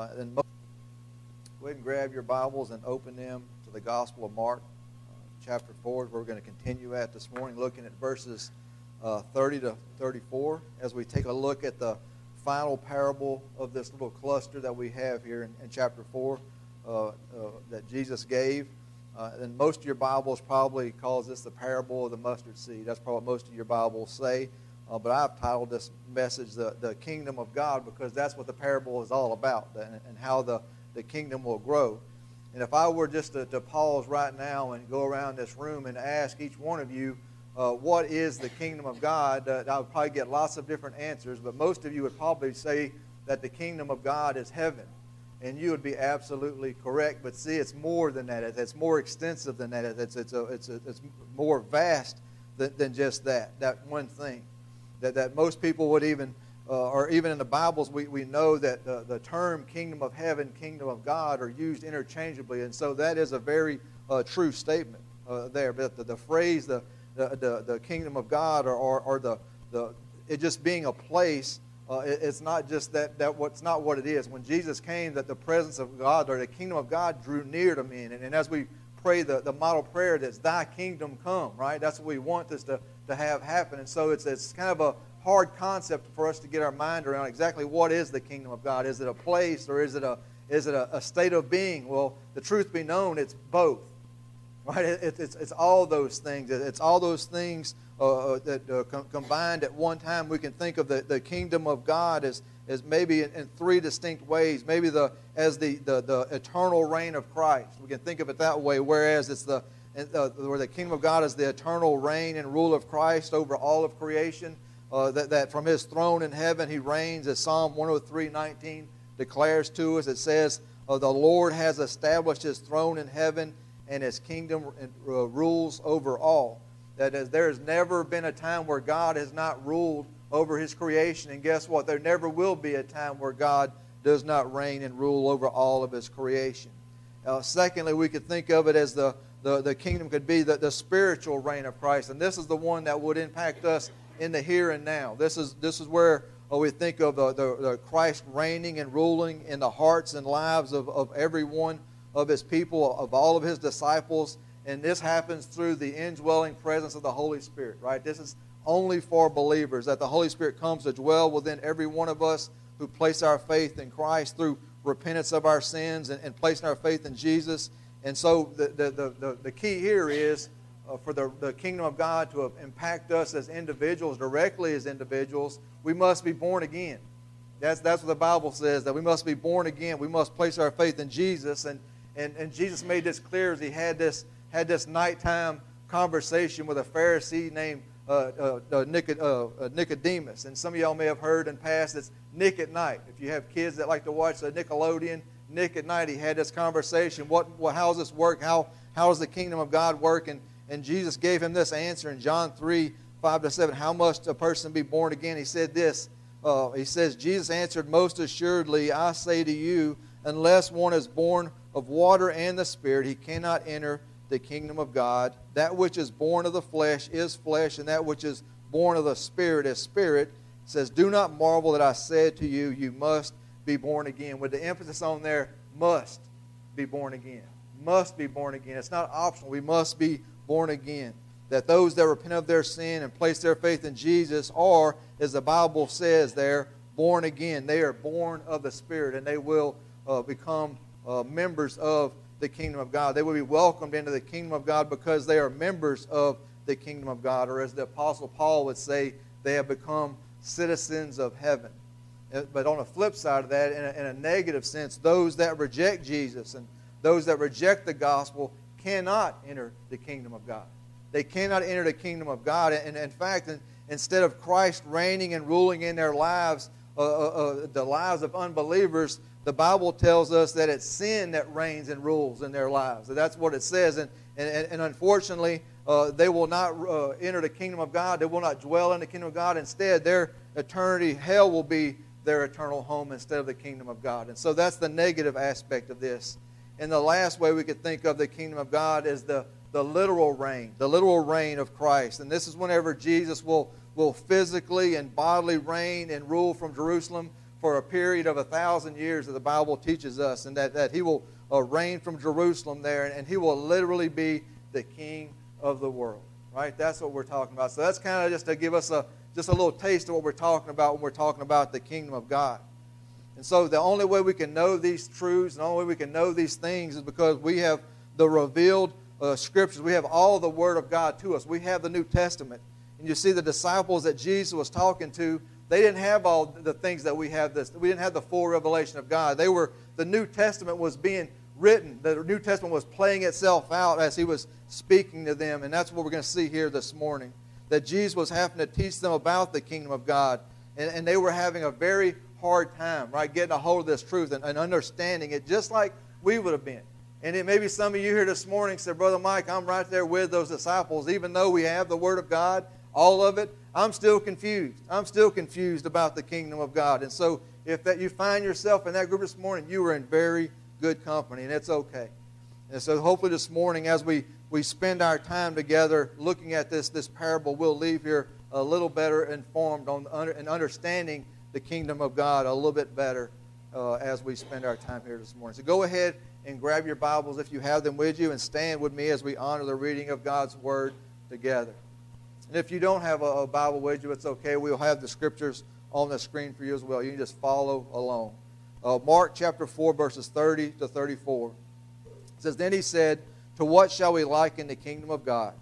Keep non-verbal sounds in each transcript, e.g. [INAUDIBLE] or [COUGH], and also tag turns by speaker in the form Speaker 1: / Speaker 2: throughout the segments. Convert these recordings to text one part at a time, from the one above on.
Speaker 1: Uh, then go ahead and grab your Bibles and open them to the Gospel of Mark, uh, chapter 4, where we're going to continue at this morning, looking at verses uh, 30 to 34 as we take a look at the final parable of this little cluster that we have here in, in chapter 4 uh, uh that Jesus gave. Uh, and most of your Bibles probably calls this the parable of the mustard seed. That's probably what most of your Bibles say. Uh, but I've titled this message the, the Kingdom of God because that's what the parable is all about and, and how the, the kingdom will grow. And if I were just to, to, pause right now and go around this room and ask each one of you, uh, what is the kingdom of God, uh, I would probably get lots of different answers, but most of you would probably say that the kingdom of God is heaven. And you would be absolutely correct. But see, it's more than that. It's more extensive than that. It's, it's, a, it's, a, it's more vast than, than just that, that one thing that, that most people would even, uh, or even in the Bibles, we, we know that the, the term kingdom of heaven, kingdom of God are used interchangeably. And so that is a very uh, true statement uh, there. But the, the phrase, the, the, the, kingdom of God, or, or, or the, the, it just being a place, uh, it, it's not just that, that what's not what it is. When Jesus came, that the presence of God or the kingdom of God drew near to men. And, and as we pray the, the model prayer that's thy kingdom come, right? That's what we want this to to have happen. And so it's, it's kind of a hard concept for us to get our mind around exactly what is the kingdom of God. Is it a place or is it a, is it a, a state of being? Well, the truth be known, it's both. Right? It, it's, it's all those things. It's all those things uh, uh, that uh, com- combined at one time. We can think of the, the kingdom of God as, as maybe in, in three distinct ways. Maybe the, as the, the, the eternal reign of Christ. We can think of it that way, whereas it's the uh, where the kingdom of God is the eternal reign and rule of Christ over all of creation. Uh, that, that from his throne in heaven he reigns, as Psalm 103 19 declares to us. It says, uh, The Lord has established his throne in heaven, and his kingdom uh, rules over all. That is, there has never been a time where God has not ruled over his creation. And guess what? There never will be a time where God does not reign and rule over all of his creation. Uh, secondly, we could think of it as the the, the kingdom could be the, the spiritual reign of Christ. And this is the one that would impact us in the here and now. This is, this is where uh, we think of the, the, Christ reigning and ruling in the hearts and lives of, of every one of his people, of all of his disciples. And this happens through the indwelling presence of the Holy Spirit, right? This is only for believers, that the Holy Spirit comes to dwell within every one of us who place our faith in Christ through repentance of our sins and, and placing our faith in Jesus. And so the, the, the, the key here is uh, for the, the kingdom of God to impact us as individuals, directly as individuals, we must be born again. That's, that's what the Bible says, that we must be born again. We must place our faith in Jesus. And, and, and Jesus made this clear as he had this, had this nighttime conversation with a Pharisee named uh, uh, uh, uh Nicodemus. And some of y'all may have heard in past it's Nick at Night. If you have kids that like to watch the Nickelodeon, Nick at night, he had this conversation. What, what, how does this work? How, how does the kingdom of God work? And, and Jesus gave him this answer in John 3 5 to 7. How must a person be born again? He said this. Uh, he says, Jesus answered, Most assuredly, I say to you, unless one is born of water and the Spirit, he cannot enter the kingdom of God. That which is born of the flesh is flesh, and that which is born of the Spirit is spirit. He says, Do not marvel that I said to you, You must be born again, with the emphasis on there, must be born again. Must be born again. It's not optional. We must be born again. That those that repent of their sin and place their faith in Jesus are, as the Bible says there, born again. They are born of the Spirit and they will uh, become uh, members of the kingdom of God. They will be welcomed into the kingdom of God because they are members of the kingdom of God. Or as the Apostle Paul would say, they have become citizens of heaven. Uh, but on the flip side of that, in a, in a negative sense, those that reject Jesus and those that reject the gospel cannot enter the kingdom of God. They cannot enter the kingdom of God. And in fact, instead of Christ reigning and ruling in their lives, uh, uh, uh, the lives of unbelievers, the Bible tells us that it's sin that reigns and rules in their lives. That's what it says. And, and, and unfortunately, uh, they will not uh, enter the kingdom of God. They will not dwell in the kingdom of God. Instead, their eternity, hell will be their eternal home instead of the kingdom of God. And so that's the negative aspect of this. And the last way we could think of the kingdom of God is the, the literal reign, the literal reign of Christ. And this is whenever Jesus will, will physically and bodily reign and rule from Jerusalem for a period of a thousand years that the Bible teaches us, and that, that he will uh, reign from Jerusalem there, and, and he will literally be the king of the world. Right? That's what we're talking about. So that's kind of just to give us a just a little taste of what we're talking about when we're talking about the kingdom of God. And so the only way we can know these truths, the only way we can know these things is because we have the revealed uh, scriptures. We have all the Word of God to us. We have the New Testament. And you see the disciples that Jesus was talking to, they didn't have all the things that we have this. We didn't have the full revelation of God. They were the New Testament was being written. The New Testament was playing itself out as he was speaking to them. And that's what we're going to see here this morning. That Jesus was having to teach them about the kingdom of God. And, and they were having a very hard time, right, getting a hold of this truth and, and understanding it just like we would have been. And it maybe some of you here this morning said, Brother Mike, I'm right there with those disciples. Even though we have the Word of God, all of it, I'm still confused. I'm still confused about the kingdom of God. And so if that you find yourself in that group this morning, you are in very good company, and it's okay. And so hopefully this morning, as we, we spend our time together looking at this, this parable, we'll leave here a little better informed on and understanding the kingdom of God a little bit better uh, as we spend our time here this morning. So go ahead and grab your Bibles if you have them with you and stand with me as we honor the reading of God's Word together. And if you don't have a, a Bible with you, it's okay. We'll have the scriptures on the screen for you as well. You can just follow along. Uh, Mark chapter 4, verses 30 to 34. It says, Then he said, To what shall we liken the kingdom of God?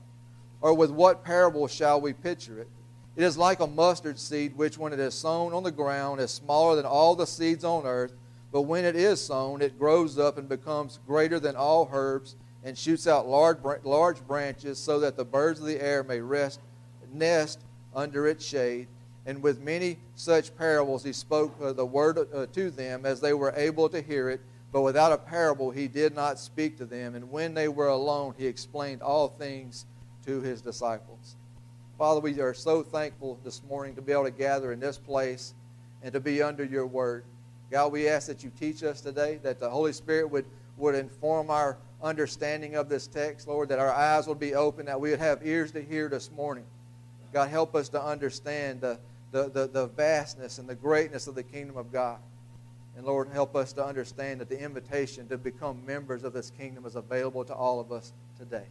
Speaker 1: Or with what parable shall we picture it? It is like a mustard seed, which when it is sown on the ground is smaller than all the seeds on earth. But when it is sown, it grows up and becomes greater than all herbs and shoots out large, large branches so that the birds of the air may rest, nest under its shade. And with many such parables, he spoke uh, the word uh, to them as they were able to hear it. But without a parable, he did not speak to them. And when they were alone, he explained all things to his disciples. Father, we are so thankful this morning to be able to gather in this place and to be under your word. God, we ask that you teach us today, that the Holy Spirit would, would inform our understanding of this text, Lord, that our eyes would be open, that we would have ears to hear this morning. God, help us to understand the, the, the, the vastness and the greatness of the kingdom of God. And Lord, help us to understand that the invitation to become members of this kingdom is available to all of us today.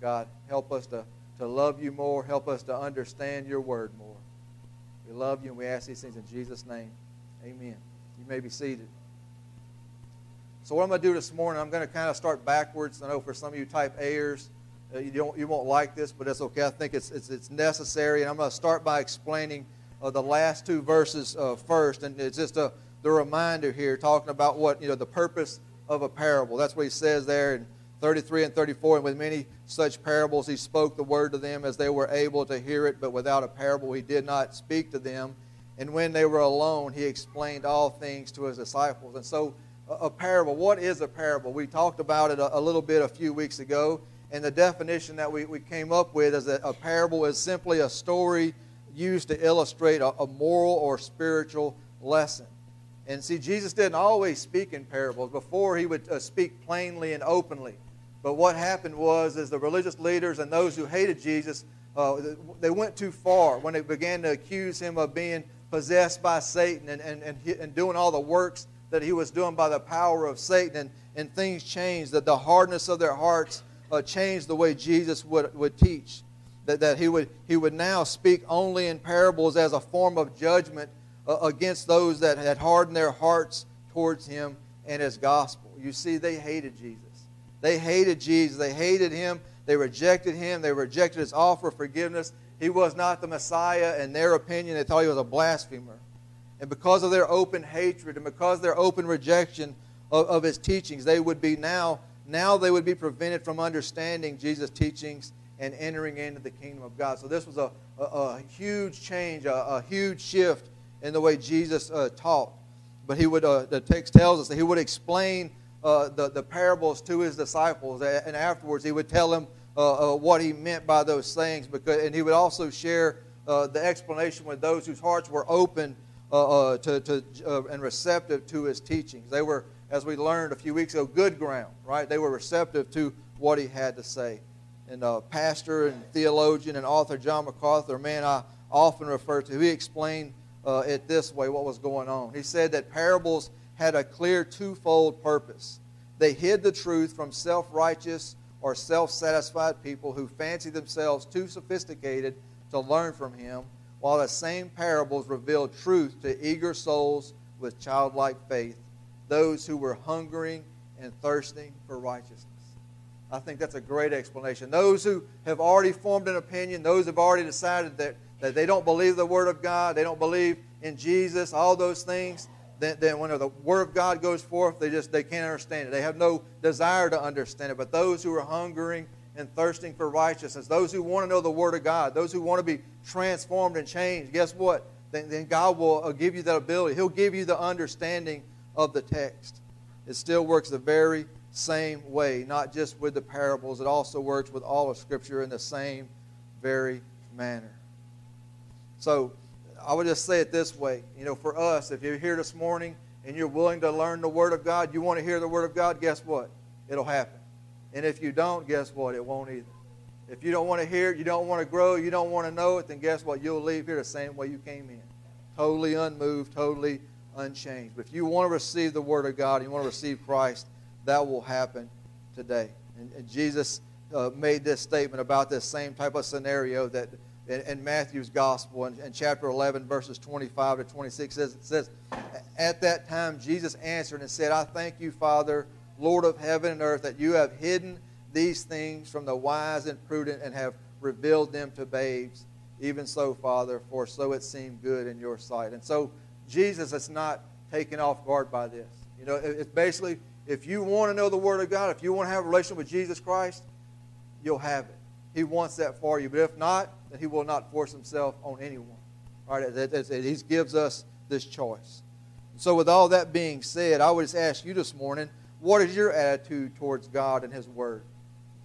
Speaker 1: God, help us to to love you more. Help us to understand your word more. We love you and we ask these things in Jesus' name. Amen. You may be seated. So what I'm going to do this morning, I'm going to kind of start backwards. I know for some of you type uh, you, don't, you won't like this, but it's okay. I think it's, it's, it's necessary. And I'm going to start by explaining uh, the last two verses uh, first. And it's just a, the reminder here, talking about what, you know, the purpose of a parable. That's what he says there in 33 and 34. And with many such parables he spoke the word to them as they were able to hear it, but without a parable he did not speak to them. And when they were alone, he explained all things to his disciples. And so, a, parable, what is a parable? We talked about it a, a, little bit a few weeks ago. And the definition that we, we came up with is that a parable is simply a story used to illustrate a, a moral or spiritual lesson. And see, Jesus didn't always speak in parables. Before, he would uh, speak plainly and openly. But what happened was, is the religious leaders and those who hated Jesus, uh, they went too far when they began to accuse him of being possessed by Satan and, and, and, and doing all the works that he was doing by the power of Satan. And, and things changed, that the hardness of their hearts uh, changed the way Jesus would, would teach. That, that he, would, he would now speak only in parables as a form of judgment uh, against those that had hardened their hearts towards him and his gospel. You see, they hated Jesus. They hated Jesus. They hated him. They rejected him. They rejected his offer of forgiveness. He was not the Messiah. In their opinion, they thought he was a blasphemer. And because of their open hatred and because of their open rejection of, of his teachings, they would be now, now they would be prevented from understanding Jesus' teachings and entering into the kingdom of God. So this was a, a, a huge change, a, a, huge shift in the way Jesus uh, taught. But he would, uh, the text tells us that he would explain uh, the, the parables to his disciples. And afterwards, he would tell them uh, uh, what he meant by those things. Because, and he would also share uh, the explanation with those whose hearts were open to, to, and receptive to his teachings. They were, as we learned a few weeks ago, good ground, right? They were receptive to what he had to say. And pastor and theologian and author John MacArthur, man I often refer to, he explained uh, it this way what was going on. He said that parables had a clear twofold purpose. They hid the truth from self righteous or self satisfied people who fancy themselves too sophisticated to learn from him, while the same parables revealed truth to eager souls with childlike faith, those who were hungering and thirsting for righteousness. I think that's a great explanation. Those who have already formed an opinion, those who have already decided that, that they don't believe the Word of God, they don't believe in Jesus, all those things, then, then when the Word of God goes forth, they just they can't understand it. They have no desire to understand it. But those who are hungering and thirsting for righteousness, those who want to know the Word of God, those who want to be transformed and changed, guess what? Then, then God will uh, give you that ability. He'll give you the understanding of the text. It still works the very same way, not just with the parables. It also works with all of Scripture in the same very manner. So I would just say it this way. You know, for us, if you're here this morning and you're willing to learn the Word of God, you want to hear the Word of God, guess what? It'll happen. And if you don't, guess what? It won't either. If you don't want to hear it, you don't want to grow, you don't want to know it, then guess what? You'll leave here the same way you came in. Totally unmoved, totally unchanged. But if you want to receive the Word of God, you want to receive Christ, that will happen today. And, and Jesus uh, made this statement about this same type of scenario that in, in Matthew's Gospel in, in, chapter 11, verses 25 to 26 says, it says, At that time Jesus answered and said, I thank you, Father, Lord of heaven and earth, that you have hidden these things from the wise and prudent and have revealed them to babes. Even so, Father, for so it seemed good in your sight. And so Jesus is not taken off guard by this. You know, it's basically if you want to know the Word of God, if you want to have a relationship with Jesus Christ, you'll have it. He wants that for you. But if not, then He will not force Himself on anyone. All right, He gives us this choice. So, with all that being said, I would just ask you this morning, what is your attitude towards God and His Word?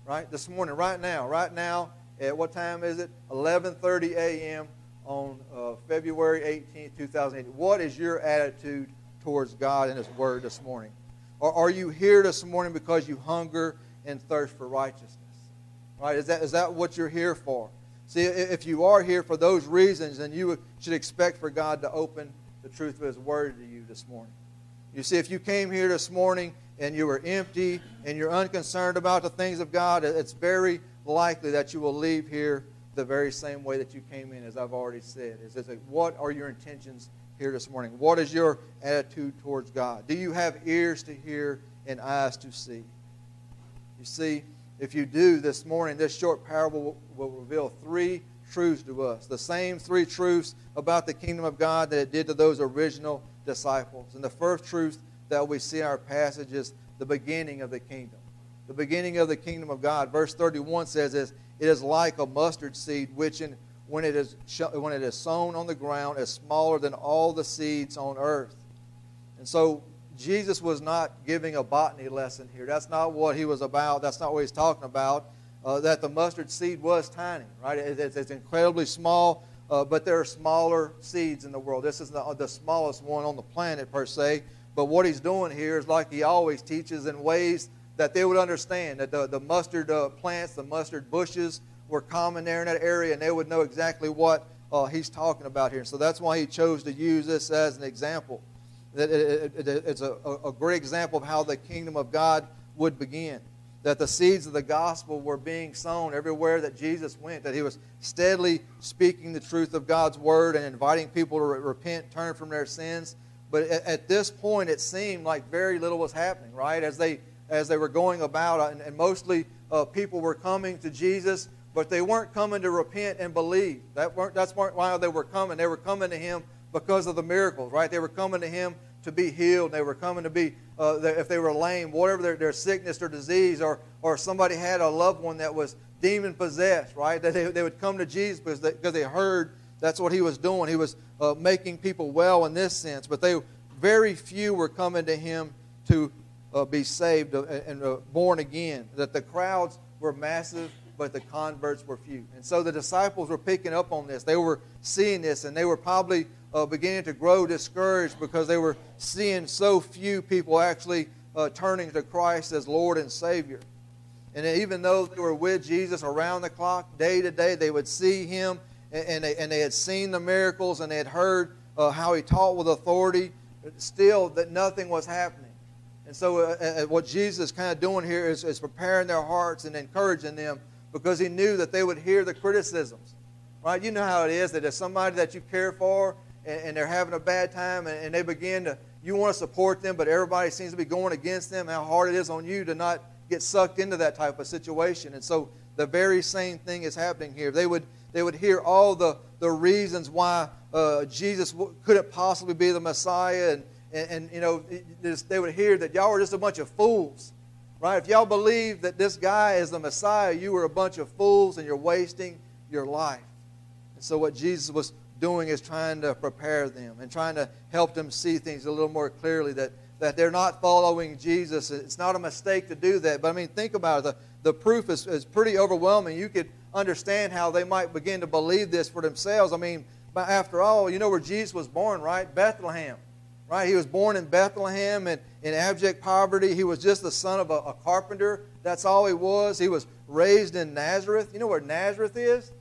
Speaker 1: Right, this morning, right now, right now, at what time is it? 11:30 a.m. on uh, February 18, 2008. What is your attitude towards God and His Word this morning? Or are you here this morning because you hunger and thirst for righteousness? Right? Is that, is that what you're here for? See, if you are here for those reasons, then you should expect for God to open the truth of His Word to you this morning. You see, if you came here this morning and you were empty and you're unconcerned about the things of God, it's very likely that you will leave here the very same way that you came in, as I've already said. Is, is what are your intentions here this morning? What is your attitude towards God? Do you have ears to hear and eyes to see? You see, if you do this morning, this short parable will reveal three truths to us. The same three truths about the kingdom of God that it did to those original disciples. And the first truth that we see in our passage is the beginning of the kingdom. The beginning of the kingdom of God. Verse 31 says this It is like a mustard seed, which in when it is when it is sown on the ground is smaller than all the seeds on earth. And so Jesus was not giving a botany lesson here. That's not what he was about. That's not what he's talking about. Uh, that the mustard seed was tiny, right? It, it's, it's, incredibly small, uh, but there are smaller seeds in the world. This is the, the smallest one on the planet, per se. But what he's doing here is like he always teaches in ways that they would understand that the, the mustard uh, plants, the mustard bushes, were common there in that area, and they would know exactly what uh, he's talking about here. So that's why he chose to use this as an example. That it, it, it, it's a, a great example of how the kingdom of God would begin. That the seeds of the gospel were being sown everywhere that Jesus went. That he was steadily speaking the truth of God's word and inviting people to repent, turn from their sins. But at, at this point, it seemed like very little was happening, right? As they as they were going about, and, and mostly uh, people were coming to Jesus but they weren't coming to repent and believe. That weren't, that's weren't why they were coming. They were coming to him because of the miracles, right? They were coming to him to be healed. They were coming to be, uh, if they were lame, whatever their, their sickness or disease, or, or somebody had a loved one that was demon possessed, right? That they, they would come to Jesus because they, because they heard that's what he was doing. He was uh, making people well in this sense, but they very few were coming to him to uh, be saved and uh, born again. That the crowds were massive but the converts were few. And so the disciples were picking up on this. They were seeing this, and they were probably uh, beginning to grow discouraged because they were seeing so few people actually uh, turning to Christ as Lord and Savior. And even though they were with Jesus around the clock, day to day, they would see Him, and, and, they, and they had seen the miracles, and they had heard uh, how he taught with authority, still that nothing was happening. And so, uh, uh, what Jesus is kind of doing here is, is preparing their hearts and encouraging them because he knew that they would hear the criticisms. Right? You know how it is that if somebody that you care for and, and they're having a bad time and, and they begin to, you want to support them, but everybody seems to be going against them, how hard it is on you to not get sucked into that type of situation. And so, the very same thing is happening here. They would, they would hear all the, the reasons why uh, Jesus couldn't possibly be the Messiah. And, and, and you know, they would hear that y'all were just a bunch of fools. Right? If y'all believe that this guy is the Messiah, you were a bunch of fools and you're wasting your life. And so, what Jesus was doing is trying to prepare them and trying to help them see things a little more clearly that, that they're not following Jesus. It's not a mistake to do that. But I mean, think about it. The, the proof is, is pretty overwhelming. You could understand how they might begin to believe this for themselves. I mean, after all, you know where Jesus was born, right? Bethlehem, right? He was born in Bethlehem and in abject poverty. He was just the son of a, a carpenter. That's all he was. He was raised in Nazareth. You know where Nazareth is?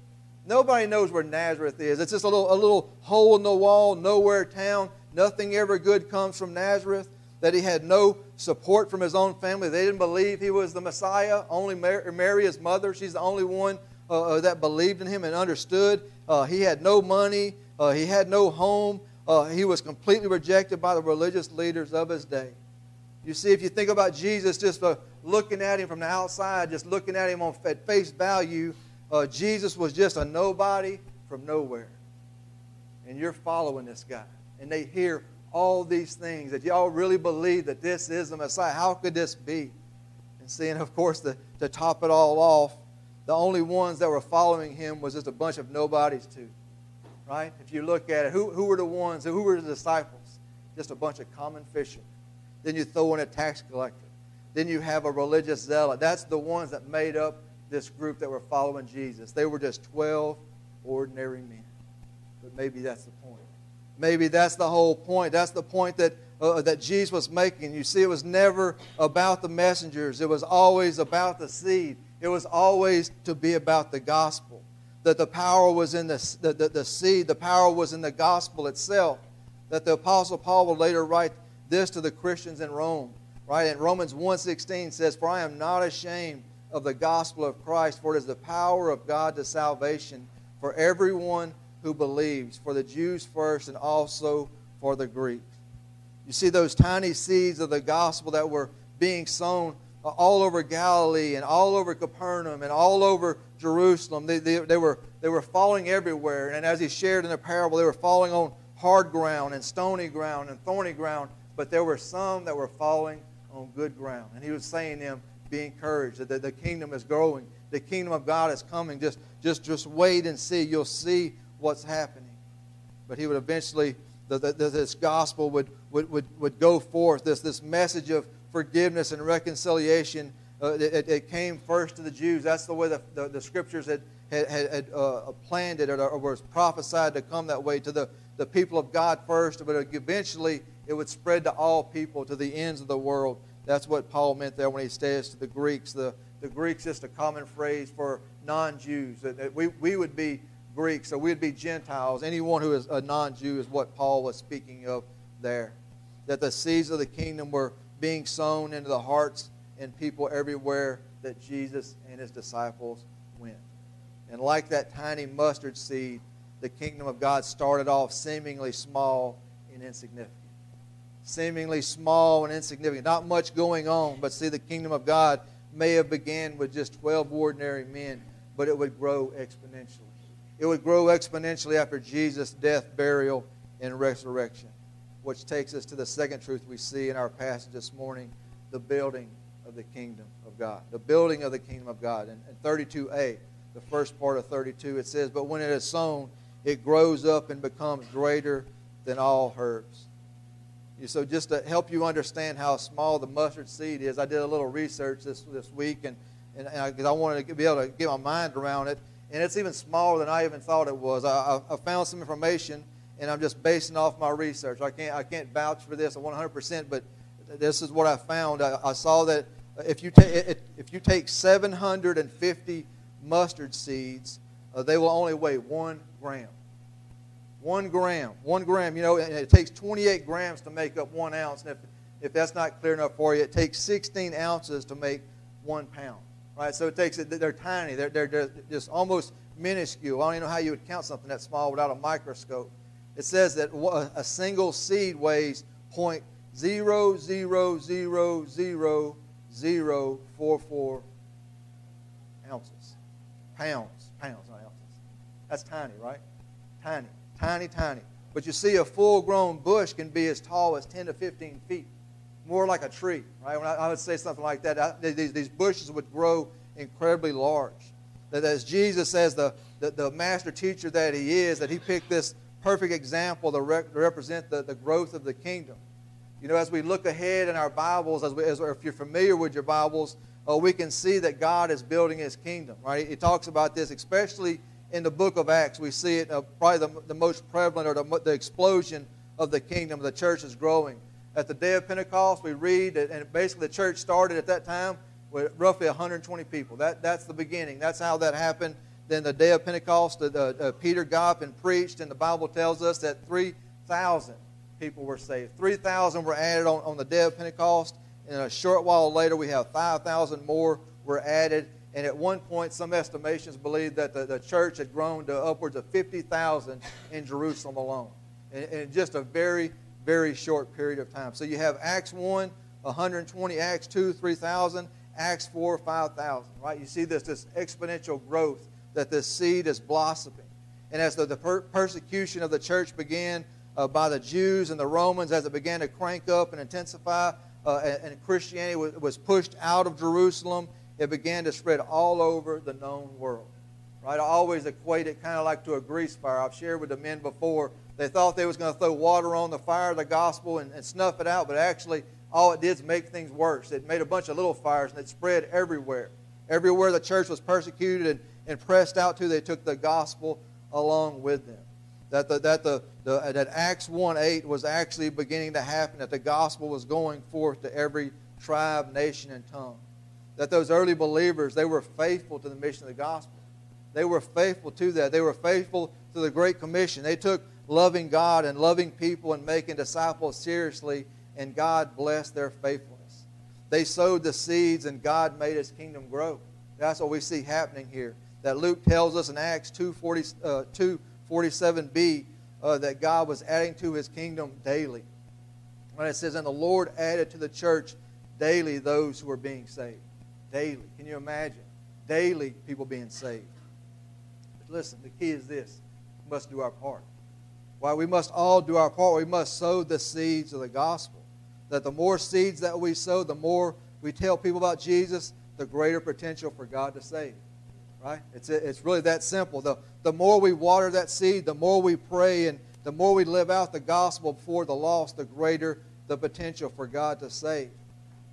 Speaker 1: Nobody knows where Nazareth is. It's just a little, a little hole in the wall, nowhere town. Nothing ever good comes from Nazareth that he had no support from his own family. They didn't believe he was the Messiah. Only Mary, his mother, she's the only one uh, uh, that believed in him and understood. Uh, he had no money, uh, he had no home. Uh, he was completely rejected by the religious leaders of his day. You see, if you think about Jesus, just uh, looking at him from the outside, just looking at him on, at face value, Jesus was just a nobody from nowhere. And you're following this guy. And they hear all these things, that y'all really believe that this is the Messiah. How could this be? And seeing, of course, the, to top it all off, the only ones that were following him was just a bunch of nobodies, too. Right? If you look at it, who, who were the ones, who were the disciples? Just a bunch of common fishermen. Then you throw in a tax collector. Then you have a religious zealot. That's the ones that made up this group that were following Jesus. They were just 12 ordinary men. But maybe that's the point. Maybe that's the whole point. That's the point that, uh, that Jesus was making. You see, it was never about the messengers, it was always about the seed. It was always to be about the gospel. That the power was in the, the, the, the seed, the power was in the gospel itself. That the Apostle Paul will later write this to the Christians in Rome. Right? In Romans 1.16 says, For I am not ashamed of the gospel of Christ, for it is the power of God to salvation for everyone who believes, for the Jews first and also for the Greeks. You see those tiny seeds of the gospel that were being sown all over Galilee and all over Capernaum and all over Jerusalem. They, they, they, were, they were falling everywhere. And as he shared in the parable, they were falling on hard ground and stony ground and thorny ground. But there were some that were falling on good ground. And he was saying to them, be encouraged that the, the kingdom is growing. The kingdom of God is coming. Just, just, just wait and see. You'll see what's happening. But he would eventually, the, the, this gospel would, would, would, would go forth, this, this message of forgiveness and reconciliation. Uh, it, it, came first to the Jews. That's the way the, the, the scriptures had, had, had uh, planned it or, was prophesied to come that way to the, the people of God first, but eventually it would spread to all people, to the ends of the world. That's what Paul meant there when he says to the Greeks. The, the Greeks is a common phrase for non Jews. We, we would be Greeks, so we'd be Gentiles. Anyone who is a non Jew is what Paul was speaking of there. That the seeds of the kingdom were being sown into the hearts and people everywhere that Jesus and his disciples went. And like that tiny mustard seed, the kingdom of God started off seemingly small and insignificant. Seemingly small and insignificant. Not much going on, but see, the kingdom of God may have began with just 12 ordinary men, but it would grow exponentially. It would grow exponentially after Jesus' death, burial, and resurrection. Which takes us to the second truth we see in our passage this morning the building of the kingdom of God. The building of the kingdom of God. In, in 32a, the first part of 32, it says, But when it is sown, it grows up and becomes greater than all herbs. So, just to help you understand how small the mustard seed is, I did a little research this, this week, and, and, and I, I wanted to be able to get my mind around it and it's even smaller than I even thought it was. I, I, found some information, and I'm just basing off my research. I can't, I can't vouch for this 100%, but this is what I found. I, I saw that if you, ta- if you take 750 mustard seeds, uh, they will only weigh one gram. One gram. One gram. You know, and it takes 28 grams to make up one ounce. And if, if that's not clear enough for you, it takes 16 ounces to make one pound. Right? So it takes, they're tiny. They're, they're, they're just almost minuscule. I don't even know how you would count something that small without a microscope. It says that a single seed weighs point zero zero zero zero zero four four ounces. Pounds. Pounds, not ounces. That's tiny, right? Tiny. Tiny, tiny. But you see, a full grown bush can be as tall as 10 to 15 feet. More like a tree, right? When I, I would say something like that, I, these, these bushes would grow incredibly large. That as Jesus, as the, the, the master teacher that he is, that he picked this perfect example to, re- to represent the, the growth of the kingdom. You know, as we look ahead in our Bibles, as, we, as if you're familiar with your Bibles, uh, we can see that God is building his kingdom, right? He talks about this, especially in the book of Acts. We see it uh, probably the, the, most prevalent or the, the, explosion of the kingdom. The church is growing. At the day of Pentecost, we read, that, and basically the church started at that time with roughly 120 people. That, that's the beginning. That's how that happened. Then the day of Pentecost, uh, Peter got up and preached, and the Bible tells us that 3,000 people were saved. 3,000 were added on, on the day of Pentecost. And a short while later, we have 5,000 more were added. And at one point, some estimations believe that the, the church had grown to upwards of 50,000 in Jerusalem alone in, in just a very, very short period of time. So you have Acts 1, 120, Acts 2, 3,000, Acts 4, 5,000, right? You see this, this exponential growth that this seed is blossoming. And as the, the per- persecution of the church began uh, by the Jews and the Romans, as it began to crank up and intensify, uh, and, and, Christianity was, was pushed out of Jerusalem, it began to spread all over the known world. Right? I always equate it kind of like to a grease fire. I've shared with the men before. They thought they was going to throw water on the fire of the gospel and, and snuff it out, but actually all it did is make things worse. It made a bunch of little fires and it spread everywhere. Everywhere the church was persecuted and, and pressed out to, they took the gospel along with them that, the, that, the, the, that Acts 1 8 was actually beginning to happen, that the gospel was going forth to every tribe, nation, and tongue. That those early believers, they were faithful to the mission of the gospel. They were faithful to that. They were faithful to the Great Commission. They took loving God and loving people and making disciples seriously, and God blessed their faithfulness. They sowed the seeds, and God made his kingdom grow. That's what we see happening here. That Luke tells us in Acts 2, 40, uh, 2 47b uh, that God was adding to his kingdom daily. When it says, and the Lord added to the church daily those who were being saved. Daily. Can you imagine? Daily people being saved. But listen, the key is this we must do our part. Why we must all do our part. We must sow the seeds of the gospel. That the more seeds that we sow, the more we tell people about Jesus, the greater potential for God to save. Right? It's, it's really that simple. The, the more we water that seed, the more we pray, and the more we live out the gospel before the lost, the greater the potential for God to save.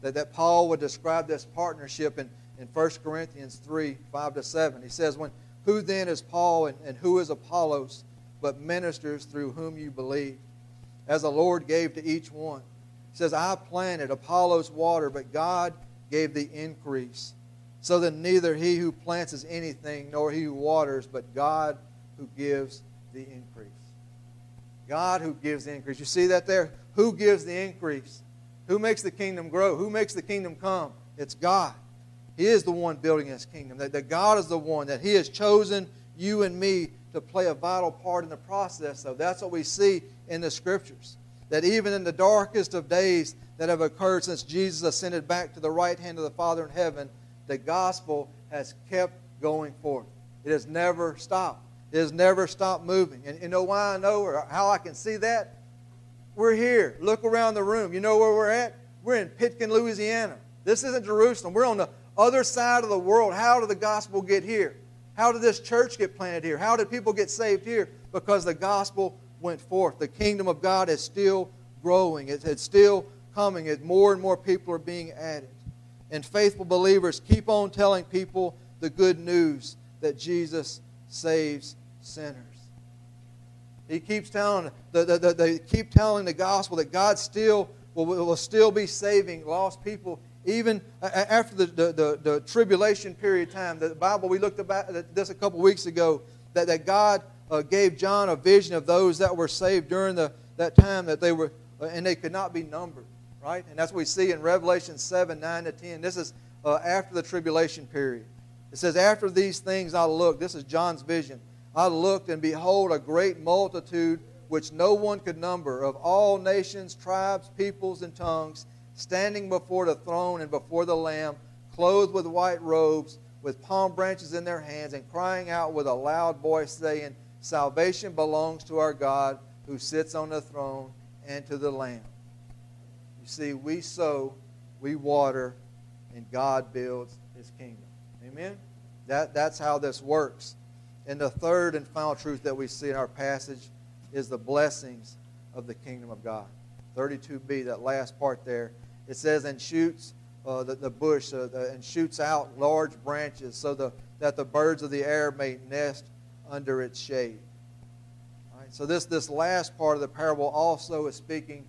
Speaker 1: That, that Paul would describe this partnership in, in 1 Corinthians 3 5 to 7. He says, when, Who then is Paul and, and who is Apollos, but ministers through whom you believe, as the Lord gave to each one? He says, I planted, Apollos water, but God gave the increase so then, neither he who plants is anything, nor he who waters, but God who gives the increase. God who gives the increase. You see that there? Who gives the increase? Who makes the kingdom grow? Who makes the kingdom come? It's God. He is the one building his kingdom. That, that God is the one, that he has chosen you and me to play a vital part in the process. So that's what we see in the scriptures. That even in the darkest of days that have occurred since Jesus ascended back to the right hand of the Father in heaven, the gospel has kept going forth. It has never stopped. It has never stopped moving. And you know why I know or how I can see that? We're here. Look around the room. You know where we're at? We're in Pitkin, Louisiana. This isn't Jerusalem. We're on the other side of the world. How did the gospel get here? How did this church get planted here? How did people get saved here? Because the gospel went forth. The kingdom of God is still growing. It's, still coming. As more and more people are being added and faithful believers keep on telling people the good news that Jesus saves sinners. He keeps telling the, the, the, they keep telling the gospel that God still will, will still be saving lost people even after the, the, the, tribulation period time. The Bible, we looked about this a couple weeks ago, that, that God uh, gave John a vision of those that were saved during the, that time that they were, uh, and they could not be numbered, right? And that's what we see in Revelation 7 9 to 10. This is uh, after the tribulation period. It says, After these things I looked, this is John's vision. I looked, and behold, a great multitude which no one could number, of all nations, tribes, peoples, and tongues, standing before the throne and before the Lamb, clothed with white robes, with palm branches in their hands, and crying out with a loud voice, saying, Salvation belongs to our God who sits on the throne and to the Lamb. See, we sow, we water, and God builds his kingdom. Amen? That, that's how this works. And the third and final truth that we see in our passage is the blessings of the kingdom of God. 32b, that last part there, it says, and shoots uh, the, the bush uh, the, and shoots out large branches so the, that the birds of the air may nest under its shade. Right. so this, this last part of the parable also is speaking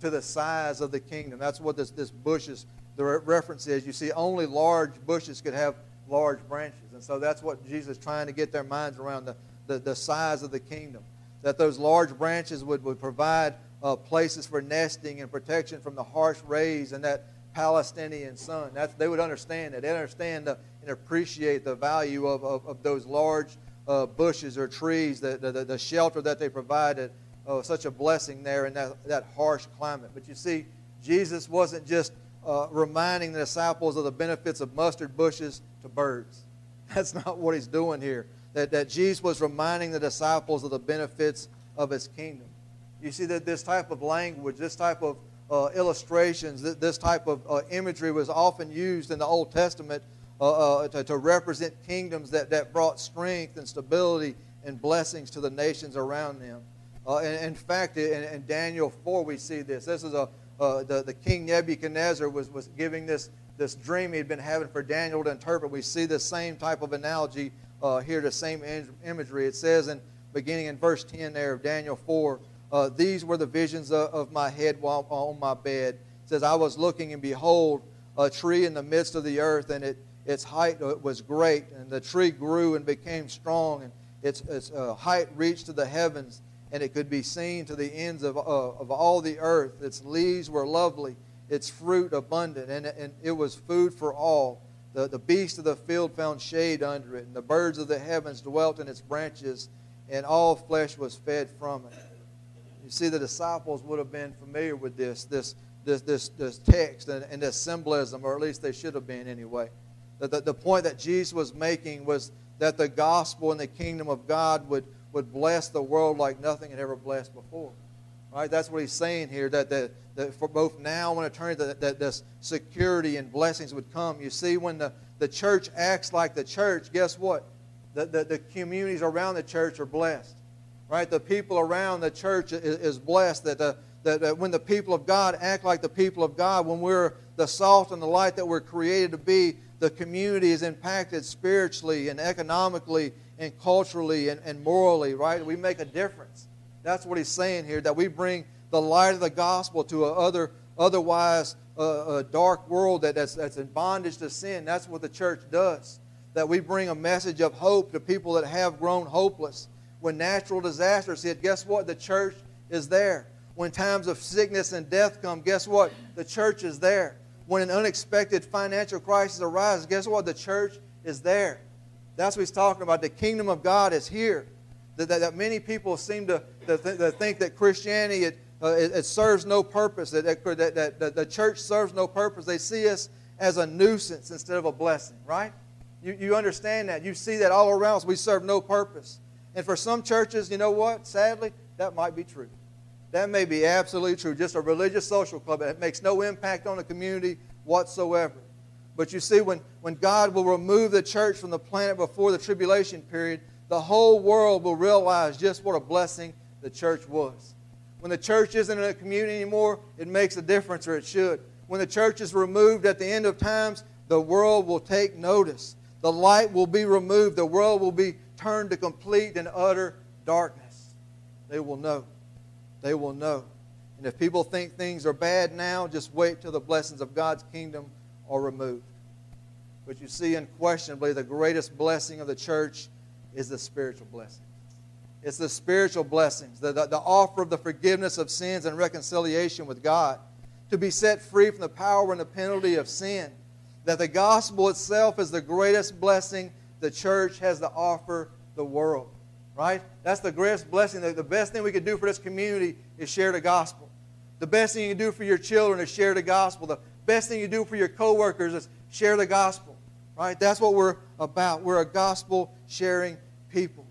Speaker 1: to the size of the kingdom. That's what this, this bush is, the reference is. You see, only large bushes could have large branches. And so that's what Jesus is trying to get their minds around the, the, the size of the kingdom that those large branches would, would provide uh, places for nesting and protection from the harsh rays and that Palestinian sun. That's, they would understand that. They understand the, and appreciate the value of, of, of those large uh, bushes or trees, the, the, the, shelter that they provided. Oh, such a blessing there in that, that harsh climate. But you see, Jesus wasn't just uh, reminding the disciples of the benefits of mustard bushes to birds. [LAUGHS] That's not what he's doing here that, that Jesus was reminding the disciples of the benefits of his kingdom. You see that this type of language, this type of uh, illustrations, this type of uh, imagery was often used in the Old Testament uh, uh, to, to, represent kingdoms that, that brought strength and stability and blessings to the nations around them. Uh, and, in fact, in, in, Daniel 4, we see this. This is a, uh, the, the king Nebuchadnezzar was, was giving this, this dream he had been having for Daniel to interpret. We see the same type of analogy uh, here the same imagery. It says in beginning in verse 10 there of Daniel 4, uh, these were the visions of, of, my head while on my bed. It says, I was looking and behold, a tree in the midst of the earth, and it, its height uh, was great, and the tree grew and became strong, and its, its uh, height reached to the heavens, and it could be seen to the ends of, uh, of all the earth. Its leaves were lovely, its fruit abundant, and, and it was food for all. The, the beasts of the field found shade under it, and the birds of the heavens dwelt in its branches, and all flesh was fed from it. You see, the disciples would have been familiar with this, this, this, this, this text and, and this symbolism, or at least they should have been anyway. The, the, the point that Jesus was making was that the gospel and the kingdom of God would, would bless the world like nothing had ever blessed before. Right? That's what he's saying here, that, that, that for both now and eternity, that, that this security and blessings would come. You see, when the, the church acts like the church, guess what? The, the, the communities around the church are blessed. Right? The people around the church is, is blessed. That, the, that, that when the people of God act like the people of God, when we're the salt and the light that we're created to be, the community is impacted spiritually and economically and culturally and, and morally, right? We make a difference. That's what he's saying here, that we bring the light of the gospel to a other, otherwise uh, a dark world that, that's, that's in bondage to sin. That's what the church does. That we bring a message of hope to people that have grown hopeless. When natural disasters hit, guess what? The church is there. When times of sickness and death come, guess what? The church is there. When an unexpected financial crisis arises, guess what? The church is there. That's what he's talking about. The kingdom of God is here that, that, that many people seem to, to, th- to think that Christianity it, uh, it, it, serves no purpose, that, that, that, that the church serves no purpose. They see us as a nuisance instead of a blessing, right? You, you understand that. You see that all around us. We serve no purpose. And for some churches, you know what? Sadly, that might be true. That may be absolutely true. Just a religious social club that makes no impact on the community whatsoever. But you see, when, when God will remove the church from the planet before the tribulation period, the whole world will realize just what a blessing the church was. When the church isn't in a community anymore, it makes a difference, or it should. When the church is removed at the end of times, the world will take notice. The light will be removed. The world will be turned to complete and utter darkness. They will know. They will know. And if people think things are bad now, just wait till the blessings of God's kingdom are removed. But you see, unquestionably, the greatest blessing of the church is the spiritual blessing. It's the spiritual blessings, the, the, the offer of the forgiveness of sins and reconciliation with God, to be set free from the power and the penalty of sin. That the gospel itself is the greatest blessing the church has to offer the world. Right? That's the greatest blessing. The, the best thing we could do for this community is share the gospel. The best thing you can do for your children is share the gospel. The best thing you do for your coworkers is share the gospel. Right? That's what we're about. We're a gospel sharing people.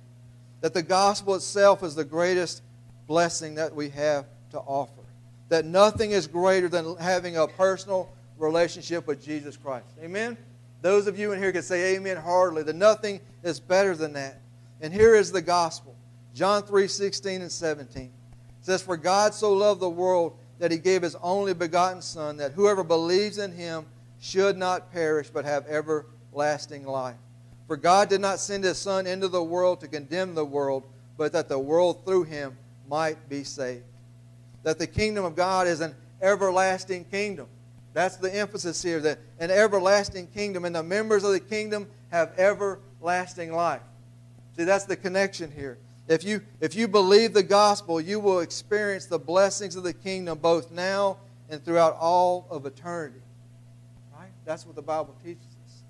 Speaker 1: That the gospel itself is the greatest blessing that we have to offer. That nothing is greater than having a personal relationship with Jesus Christ. Amen? Those of you in here can say amen heartily. That nothing is better than that. And here is the gospel. John 3 16 and 17. It says, For God so loved the world that he gave his only begotten Son, that whoever believes in him should not perish, but have everlasting life. For God did not send his Son into the world to condemn the world, but that the world through him might be saved. That the kingdom of God is an everlasting kingdom. That's the emphasis here, that an everlasting kingdom, and the members of the kingdom have everlasting life. See, that's the connection here. If you, if you believe the gospel, you will experience the blessings of the kingdom both now and throughout all of eternity. Right? That's what the Bible teaches us.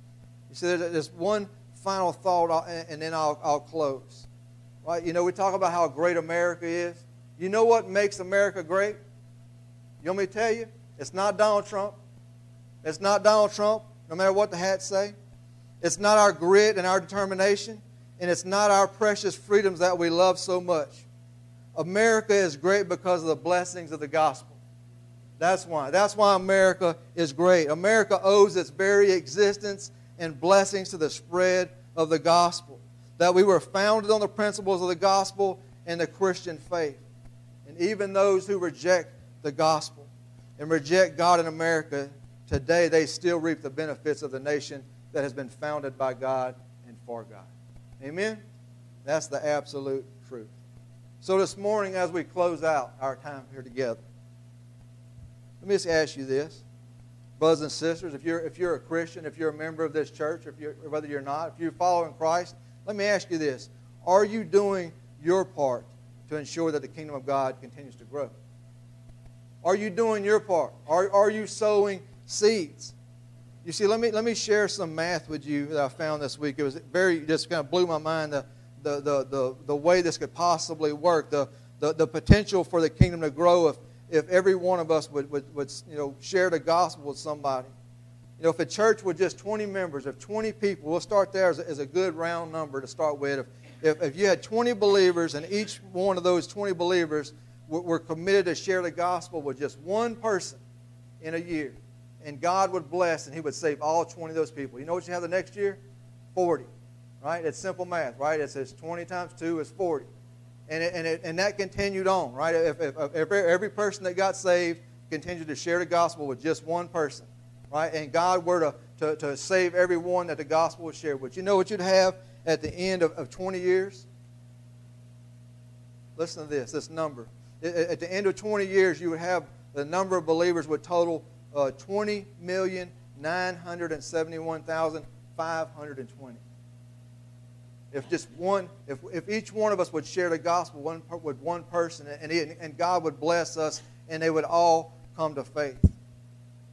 Speaker 1: You see, there's one final thought, and then I'll, I'll close. Right? You know, we talk about how great America is. You know what makes America great? You want me to tell you? It's not Donald Trump. It's not Donald Trump, no matter what the hats say. It's not our grit and our determination. And it's not our precious freedoms that we love so much. America is great because of the blessings of the gospel. That's why. That's why America is great. America owes its very existence and blessings to the spread of the gospel. That we were founded on the principles of the gospel and the Christian faith. And even those who reject the gospel and reject God in America, today they still reap the benefits of the nation that has been founded by God and for God. Amen? That's the absolute truth. So this morning, as we close out our time here together, let me just ask you this brothers and sisters, if you're, if you're a Christian, if you're a member of this church, if you're, whether you're not, if you're following Christ, let me ask you this. Are you doing your part to ensure that the kingdom of God continues to grow? Are you doing your part? Are, are you sowing seeds? You see, let me, let me share some math with you that I found this week. It was very, just kind of blew my mind the, the, the, the, the way this could possibly work, the, the, the potential for the kingdom to grow if if every one of us would, would, would you know, share the gospel with somebody. You know, if a church with just 20 members, if 20 people, we'll start there as a, as a good round number to start with. If, if, if, you had 20 believers and each one of those 20 believers were, were committed to share the gospel with just one person in a year, and God would bless and He would save all 20 of those people. You know what you have the next year? 40. Right? It's simple math, right? It says 20 times 2 is 40. And, it, and, it, and that continued on, right? If, if, if every, person that got saved continued to share the gospel with just one person, right? And God were to, to, to save everyone that the gospel was shared with. You know what you'd have at the end of, of 20 years? Listen to this, this number. At the end of 20 years, you would have the number of believers would total uh, 20,971,520 if just one, if, if each one of us would share the gospel one, with one person and, he, and God would bless us and they would all come to faith.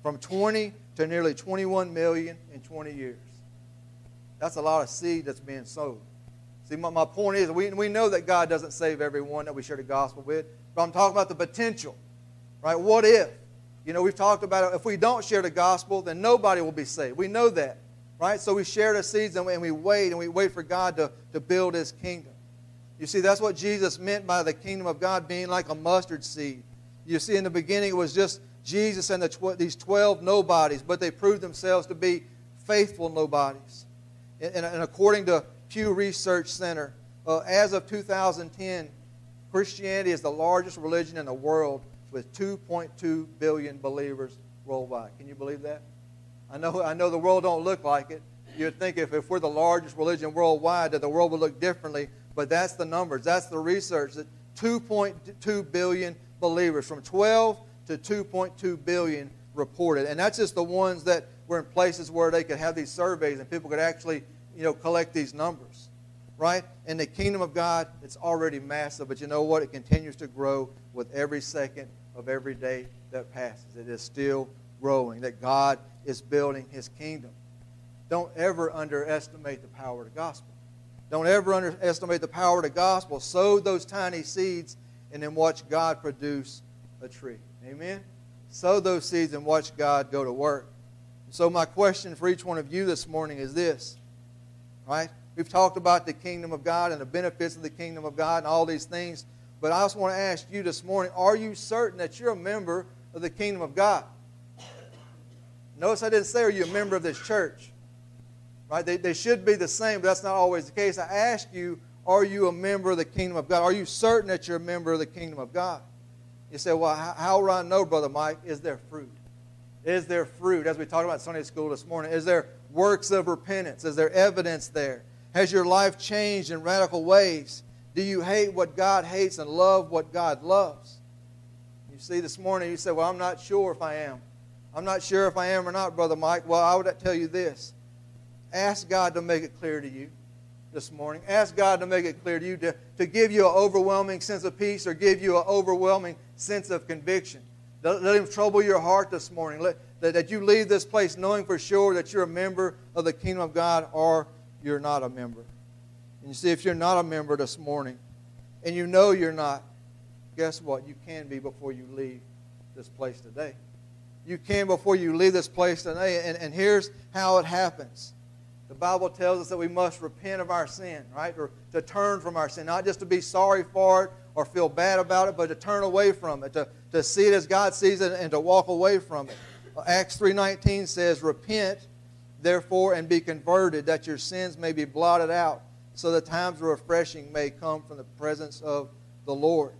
Speaker 1: From 20 to nearly 21 million in 20 years. That's a lot of seed that's being sowed. See, my, my point is, we, we know that God doesn't save everyone that we share the gospel with, but I'm talking about the potential, right? What if? You know, we've talked about it. If we don't share the gospel, then nobody will be saved. We know that. Right? So we share the seeds and we, wait and we wait for God to, to build his kingdom. You see, that's what Jesus meant by the kingdom of God being like a mustard seed. You see, in the beginning, it was just Jesus and the tw- these 12 nobodies, but they proved themselves to be faithful nobodies. And, and, and according to Pew Research Center, uh, as of 2010, Christianity is the largest religion in the world with 2.2 billion believers worldwide. Can you believe that? I know, I know the world don't look like it. You'd think if, if we're the largest religion worldwide that the world would look differently, but that's the numbers. That's the research. That 2.2 billion believers, from 12 to 2.2 billion reported. And that's just the ones that were in places where they could have these surveys and people could actually, you know, collect these numbers. right? In the kingdom of God, it's already massive, but you know what? It continues to grow with every second of every day that passes. It is still growing, that God is building his kingdom. Don't ever underestimate the power of the gospel. Don't ever underestimate the power of the gospel. Sow those tiny seeds and then watch God produce a tree. Amen? Sow those seeds and watch God go to work. So, my question for each one of you this morning is this, right? We've talked about the kingdom of God and the benefits of the kingdom of God and all these things. But I also want to ask you this morning are you certain that you're a member of the kingdom of God? Notice I didn't say, are you a member of this church? Right? They, they should be the same, but that's not always the case. I ask you, are you a member of the kingdom of God? Are you certain that you're a member of the kingdom of God? You say, well, how, how will I know, Brother Mike? Is there fruit? Is there fruit? As we talked about Sunday school this morning, is there works of repentance? Is there evidence there? Has your life changed in radical ways? Do you hate what God hates and love what God loves? You see, this morning you say, Well, I'm not sure if I am. I'm not sure if I am or not, Brother Mike. Well, I would tell you this ask God to make it clear to you this morning. Ask God to make it clear to you, to, to give you an overwhelming sense of peace or give you an overwhelming sense of conviction. Let, let Him trouble your heart this morning. Let, that, that you leave this place knowing for sure that you're a member of the kingdom of God or you're not a member. And you see, if you're not a member this morning and you know you're not, guess what? You can be before you leave this place today. You can before you leave this place today. And, and here's how it happens. The Bible tells us that we must repent of our sin, right? Or to turn from our sin, not just to be sorry for it or feel bad about it, but to turn away from it, to, to see it as God sees it and to walk away from it. Acts 3.19 says, Repent, therefore, and be converted, that your sins may be blotted out, so the times of refreshing may come from the presence of the Lord.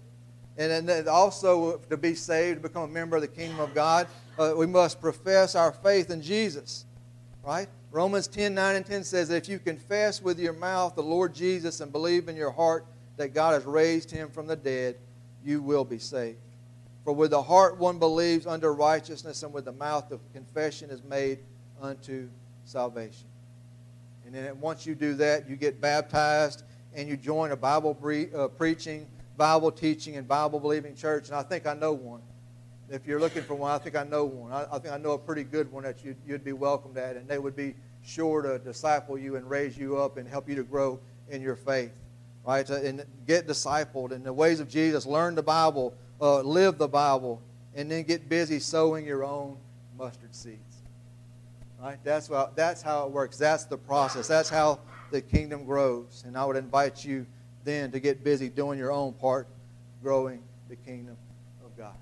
Speaker 1: And then also, to be saved, to become a member of the kingdom of God, uh, we must profess our faith in Jesus. Right? Romans 10 9 and 10 says that if you confess with your mouth the Lord Jesus and believe in your heart that God has raised him from the dead, you will be saved. For with the heart one believes unto righteousness, and with the mouth the confession is made unto salvation. And then once you do that, you get baptized and you join a Bible uh, preaching, Bible teaching, and Bible believing church. And I think I know one. If you're looking for one, I think I know one. I, I think I know a pretty good one that you'd, you'd be welcomed at, and they would be sure to disciple you and raise you up and help you to grow in your faith. Right? And get discipled in the ways of Jesus. Learn the Bible, uh, live the Bible, and then get busy sowing your own mustard seeds. Right? That's, what, that's how it works. That's the process. That's how the kingdom grows. And I would invite you then to get busy doing your own part, growing the kingdom of God.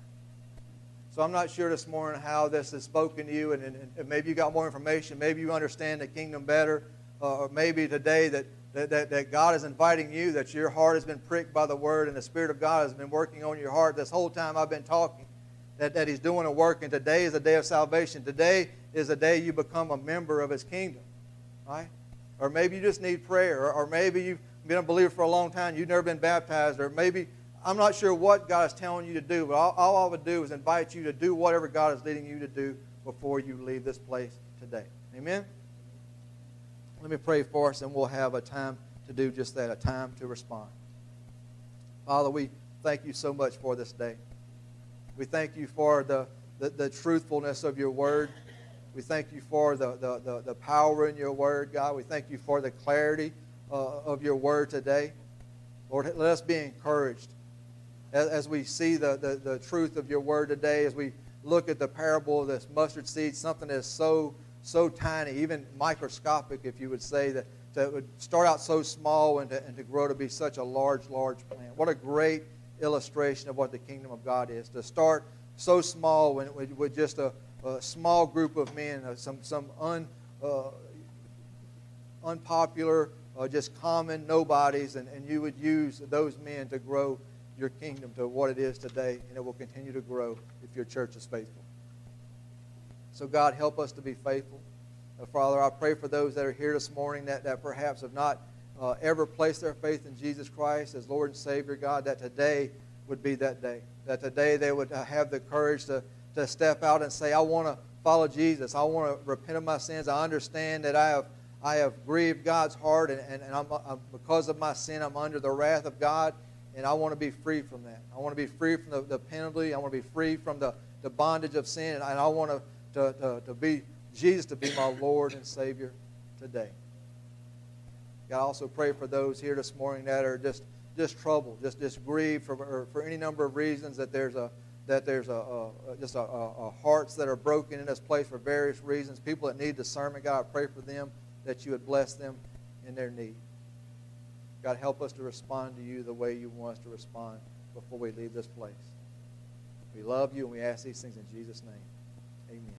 Speaker 1: So I'm not sure this morning how this has spoken to you, and, and, and maybe you got more information. Maybe you understand the kingdom better, uh, or maybe today that, that, that, that God is inviting you, that your heart has been pricked by the word, and the Spirit of God has been working on your heart this whole time I've been talking that, that He's doing a work, and today is a day of salvation. Today is a day you become a member of His kingdom, right? Or maybe you just need prayer, or, or maybe you've been a believer for a long time, you've never been baptized, or maybe I'm not sure what God is telling you to do, but all, all I would do is invite you to do whatever God is leading you to do before you leave this place today. Amen? Let me pray for us, and we'll have a time to do just that, a time to respond. Father, we thank you so much for this day. We thank you for the, the, the truthfulness of your word. We thank you for the, the, the, the, power in your word, God. We thank you for the clarity uh, of your word today. Lord, let us be encouraged as, as we see the, the, the truth of your word today, as we look at the parable of this mustard seed, something that is so, so tiny, even microscopic, if you would say, that, that would start out so small and to, and to grow to be such a large, large plant. What a great illustration of what the kingdom of God is. To start so small when, it, with just a, a small group of men, uh, some, some un, uh, unpopular, uh, just common nobodies, and, and you would use those men to grow your kingdom to what it is today, and it will continue to grow if your church is faithful. So, God, help us to be faithful. Uh, Father, I pray for those that are here this morning that, that perhaps have not uh, ever placed their faith in Jesus Christ as Lord and Savior, God, that today would be that day. That today they would uh, have the courage to, to step out and say, I want to follow Jesus. I want to repent of my sins. I understand that I have, I have grieved God's heart, and, and, and I'm, I'm, because of my sin, I'm under the wrath of God, and I want to be free from that. I want to be free from the, the penalty. I want to be free from the, the bondage of sin, and I want to, to, to, to be Jesus to be my Lord and Savior today. God, I also pray for those here this morning that are just just troubled, just just grieved for for any number of reasons. That there's a that there's a, a just a, a, a, hearts that are broken in this place for various reasons. People that need discernment, God, I pray for them that you would bless them in their need. God, help us to respond to you the way you want us to respond before we leave this place. We love you and we ask these things in Jesus' name. Amen.